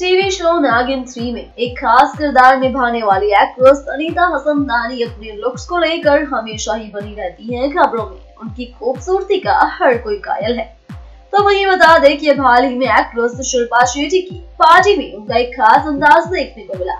TV show नागिन three में एक खास किरदार निभाने वाली एक्ट्रेस अनीता हसन दानी अपने लुक्स को लेकर हमेशा ही बनी रहती हैं खबरों में। उनकी खूबसूरती का हर कोई कायल है। तो वही बता दें कि अब हाल ही में एक्ट्रेस शिल्पा शेट्टी की पार्टी में उनका एक खास अंदाज देखने को मिला,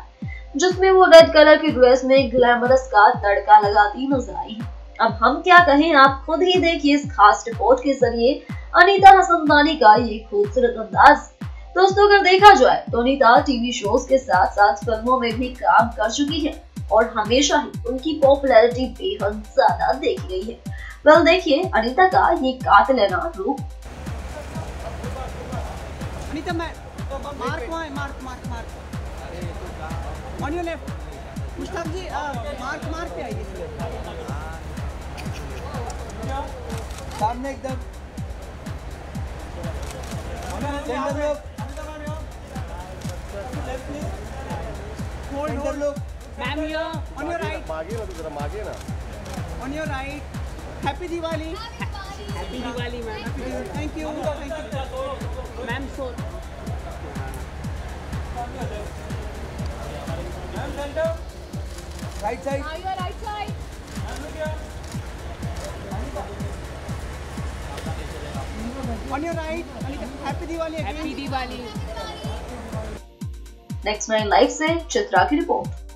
जिसमें वो रेड कलर की ड्रेस में ग्लैमरस का तड़का लगाती नज़र आई है। अब हम क्या कहें, आप खुद ही देखिए इस खास रिपोर्ट के ज़रिए अनीता हसनदानी का ये खूबसूरत अंदाज। दोस्तों अगर देखा जाए तो अनीता टीवी शोज़ के साथ साथ फ़िल्मों में भी काम कर चुकी है और हमेशा ही उनकी पॉपुलैरिटी बेहद ज़्यादा देखी गई है। वेल देखिए अनिता का ये कातिलाना रूप। अनीता मैं मार्क वहाँ है mark mark mark on your left Mushtaq ji mark mark पे आइए। सामने एकदम। लोग सेंटर लोग ma'am here on your right मागे ना तू जरा मागे ना। On your right happy Diwali happy Diwali ma'am thank you thank you ma'am so right side Now your right. Side. On your right happy Diwali happy Happy Diwali. Next nine live से चित्रा की report